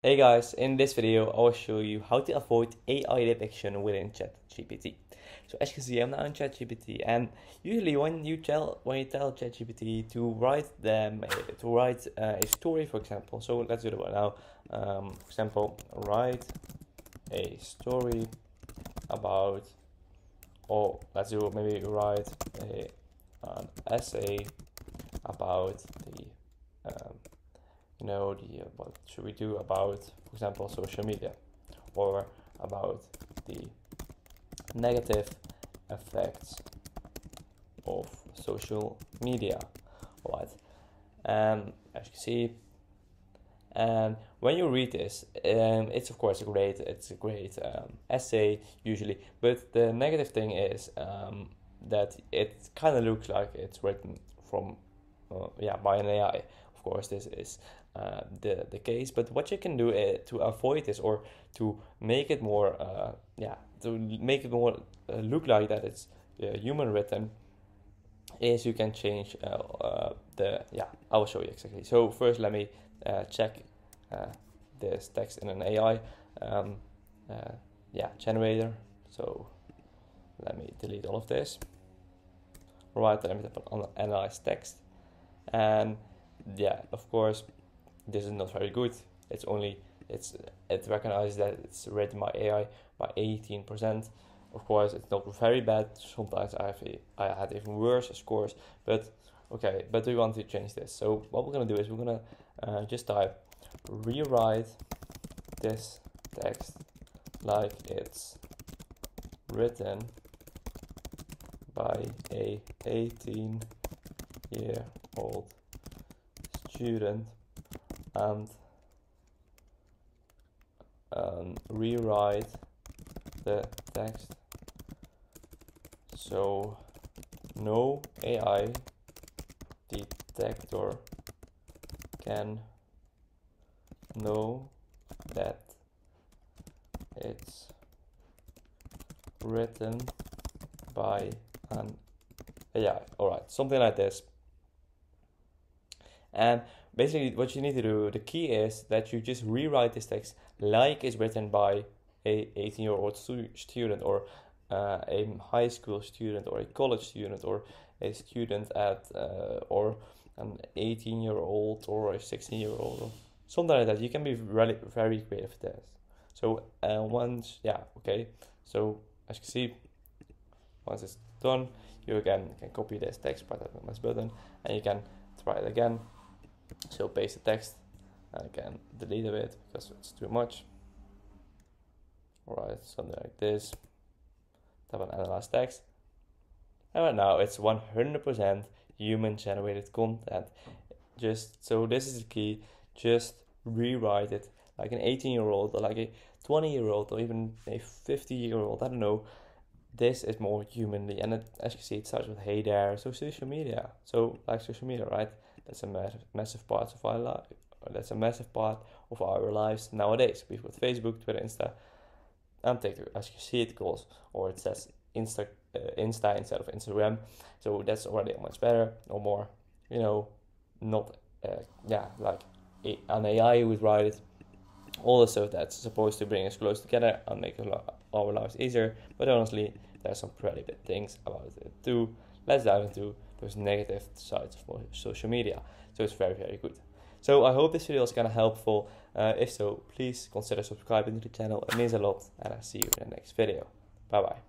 Hey guys, in this video I will show you how to avoid AI detection within ChatGPT. So as you can see I'm now in ChatGPT and usually when you tell when you tell ChatGPT to write them to write uh, a story for example, so let's do it right now. Um, for example, write a story about or let's do maybe write a, an essay about the um, you know the what should we do about for example social media? Or about the negative effects of social media right? And as you can see and when you read this um, it's of course a great it's a great um, essay usually but the negative thing is um, that it kind of looks like it's written from uh, yeah by an AI of course this is uh, the the case. But what you can do uh, to avoid this or to make it more uh, yeah to make it more uh, look like that it's uh, human written is you can change the yeah I will show you exactly. So first let me check this text in an AI um, yeah generator. So let me delete all of this. Right, let me on analyze text and yeah of course this is not very good. It's only it's it recognizes that it's written by AI by 18%. Of course, it's not very bad. Sometimes I have I had even worse scores, but okay. But we want to change this. So what we're gonna do is we're gonna uh, just type rewrite this text like it's written by a 18 year old student and um, rewrite the text so no AI detector can know that it's written by an AI. Alright, something like this. And basically what you need to do, the key is that you just rewrite this text like it's written by a 18 year old stu- student or uh, a high school student or a college student or a student at uh, or an 18 year old or a 16 year old or something like that. You can be really very creative with this. So uh, once yeah okay. So as you can see once it's done you again can copy this text by tapping this button and you can try it again so paste the text and can delete a bit because it's too much. Alright, something like this. Tap on analyze text. And right now it's 100% human generated content. Just so this is the key. Just rewrite it like an 18 year old or like a 20 year old or even a 50 year old. I don't know. This is more humanly, and it, as you see, it starts with "Hey there." So social media. So like social media, right? That's a massive, massive part of our life. That's a massive part of our lives nowadays. We've got Facebook, Twitter, Insta, and TikTok. As you see, it goes or it says Insta, uh, Insta instead of Instagram. So that's already much better or more. You know, not uh, yeah like an AI would write it. All the stuff that's supposed to bring us close together and make our lives easier. But honestly, there's some pretty bad things about it too. Let's dive into those negative sides of social media. So it's very, very good. So I hope this video is kind of helpful. Uh, if so, please consider subscribing to the channel. It means a lot. And I'll see you in the next video. Bye bye.